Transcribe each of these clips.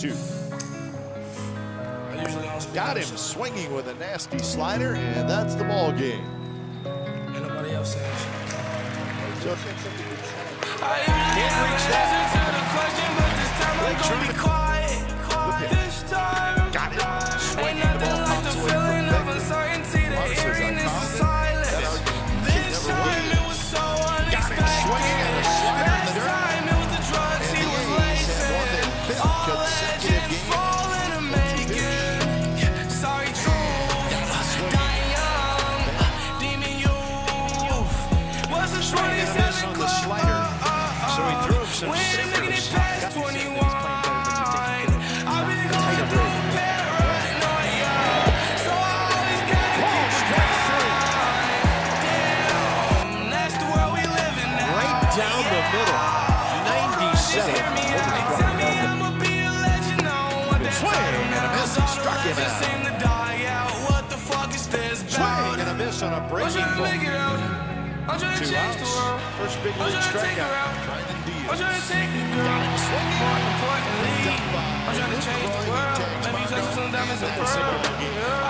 two. Got him swinging with a nasty slider, and that's the ball game. Ain't nobody else. So, Can't reach that. 97. Swing and a miss. He struck him out. Swing and a miss on a breaking ball. Two outs. First big league strikeout. Trying to. I'm trying to take the girl. Got him swinging. More importantly, I'm trying to change the world. me touch some diamonds and the pearls.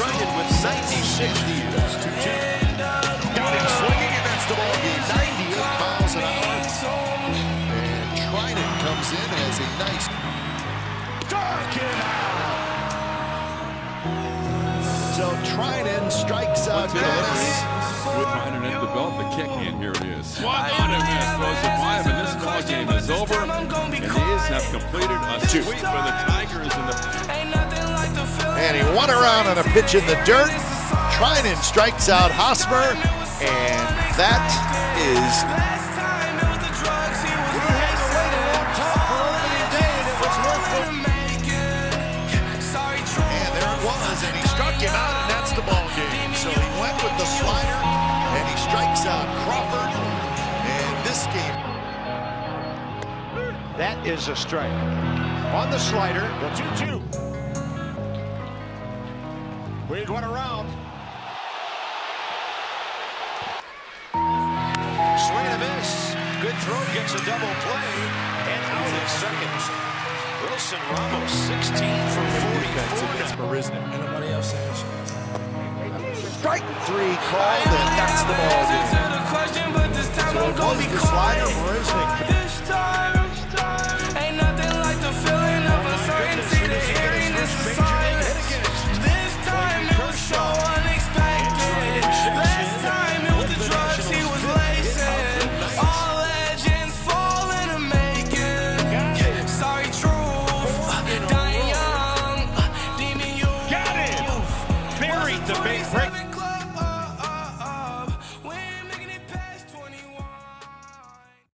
And with 96 deals. 2-2. Got him swinging, and that's the ball game. 98 miles an hour. And Treinen comes in as a nice dark and out. So Treinen strikes out Bit of Bettis. With trying to develop the kick, and here it is. Swung on him and throws it by him, and this ball game is over. And the A's have completed a sweep for the Tigers in the And he won around on a pitch in the dirt. Treinen strikes out Hosmer. And that is And there it was, and he struck him out, and that's the ball game. So he went with the slider, and he strikes out Crawford. And this game, That is a strike. On the slider. the 2-2. We'd went around. Swing and a miss. Good throw gets a double play. And out at second. Wilson Ramos, 16 from 44 against now. Marisnick. Ain't nobody else saying. Strike three called, and that's the ball game. So it was the slider, Marisnick Street to Break.